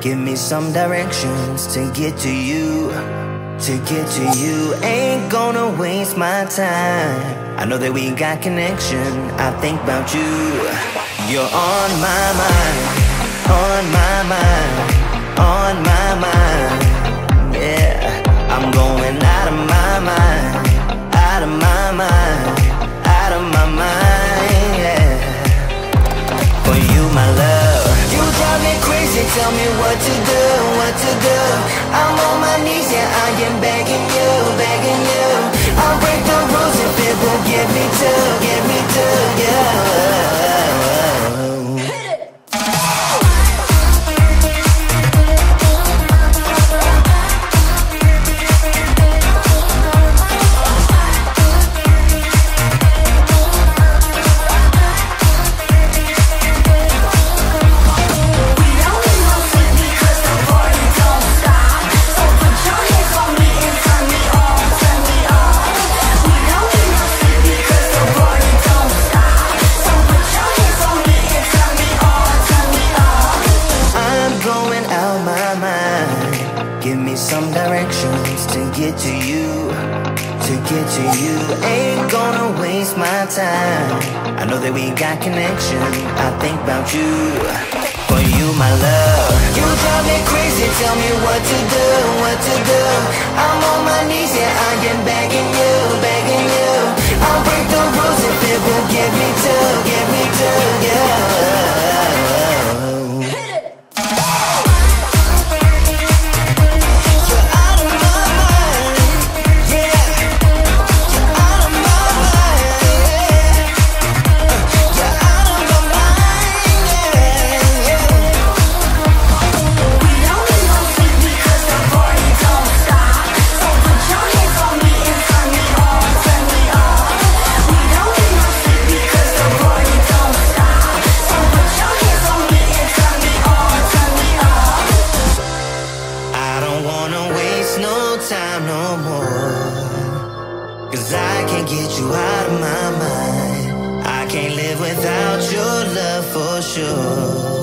Give me some directions to get to you. To get to you, ain't gonna waste my time. I know that we got connection. I think about you. You're on my mind, on my mind, tell me what to do, what to do. I'm on my knees, yeah, I am begging you, some directions to get to you. To get to you, ain't gonna waste my time. I know that we got connection. I think about you. For you, my love. You drive me crazy, tell me what to do, what to do. I'm on my knees, yeah, I am begging you, begging you. I'll break the rules if it will get me to, get me to, yeah. Time no more. Cause I can't get you out of my mind. I can't live without your love for sure.